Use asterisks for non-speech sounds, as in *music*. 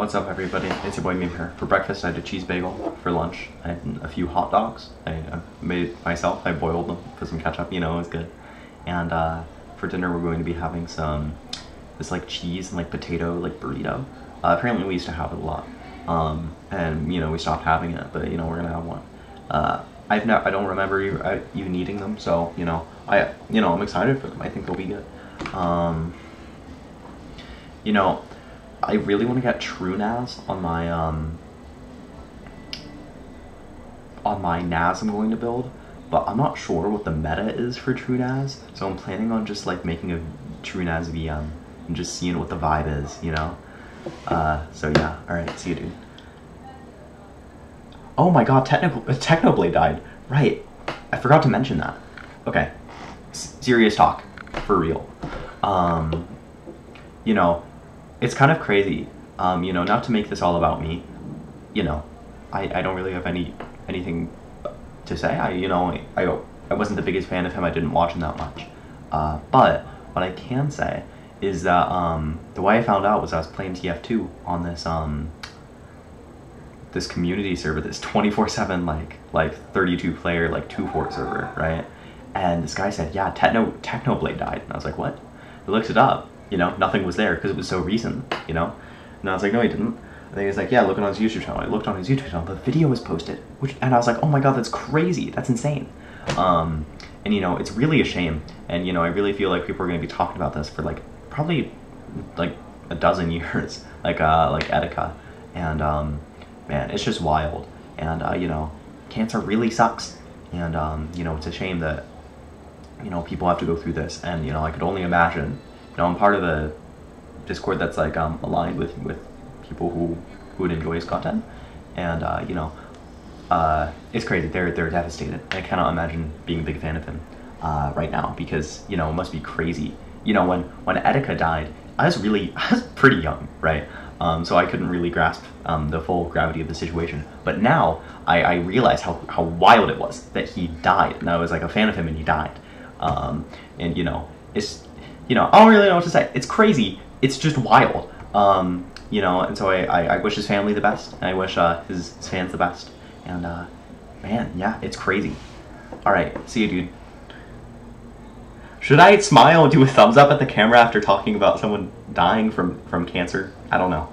What's up, everybody? It's your boy Meme here. For breakfast, I had a cheese bagel. For lunch, I had a few hot dogs. I, I made it myself. I boiled them, put some ketchup. You know, it was good. And uh, for dinner, we're going to be having some this like cheese and like potato like burrito. Uh, apparently, we used to have it a lot, um, and you know we stopped having it. But you know we're gonna have one. Uh, I've not. I don't remember you, I, even eating them, so you know I you know I'm excited for them. I think they'll be good. Um, you know, I really want to get True NAS on my um on my NAS I'm going to build, but I'm not sure what the meta is for True NAS, so I'm planning on just like making a True NAS VM and just seeing what the vibe is, you know. Uh, so yeah, all right, see you, dude. Oh my god, Techno Technoblade died. Right, I forgot to mention that. Okay, S serious talk, for real. Um, you know, it's kind of crazy. Um, you know, not to make this all about me. You know, I, I don't really have any anything to say. I you know I I wasn't the biggest fan of him. I didn't watch him that much. Uh, but what I can say is that um, the way I found out was I was playing TF2 on this um, this community server, this 24/7 like like 32 player like two fort server, right? And this guy said, "Yeah, Techno Technoblade died," and I was like, "What?" I looked it up. You know, nothing was there because it was so recent. You know, and I was like, "No, he didn't." And then he was like, "Yeah, look on his YouTube channel." I looked on his YouTube channel. The video was posted, which and I was like, "Oh my god, that's crazy! That's insane." Um, and you know, it's really a shame. And you know, I really feel like people are going to be talking about this for like probably like a dozen *laughs* years, like uh, like Etika, and um, man, it's just wild. And uh, you know, cancer really sucks. And um, you know, it's a shame that you know people have to go through this. And you know, I could only imagine. Know, I'm part of a Discord that's like um, aligned with with people who who would enjoy his content, and uh, you know, uh, it's crazy. They're they're devastated. I cannot imagine being a big fan of him uh, right now because you know it must be crazy. You know, when when Etika died, I was really *laughs* I was pretty young, right? Um, so I couldn't really grasp um, the full gravity of the situation. But now I, I realize how, how wild it was that he died, and I was like a fan of him, and he died. Um, and you know, it's you know I don't really know what to say. It's crazy. It's just wild. Um, you know, and so I, I, I, wish his family the best, and I wish uh, his, his fans the best. And uh, man, yeah, it's crazy. All right, see you, dude. Should I smile and do a thumbs up at the camera after talking about someone dying from, from cancer? I don't know.